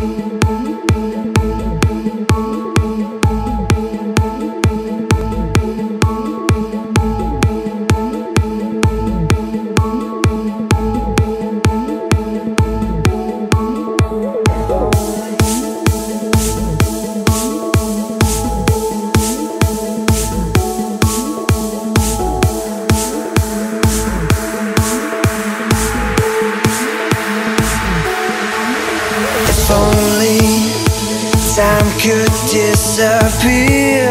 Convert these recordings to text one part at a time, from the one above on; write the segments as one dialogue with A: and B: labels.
A: dream. time could disappear.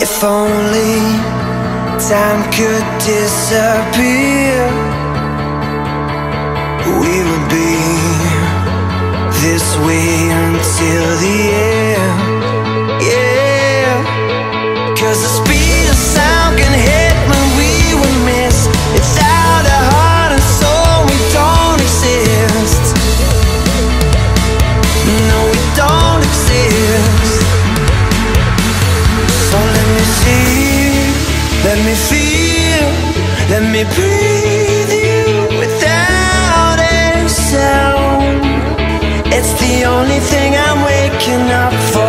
A: If only time could disappear, we would be this way until the end. me breathe you without a sound. It's the only thing I'm waking up for.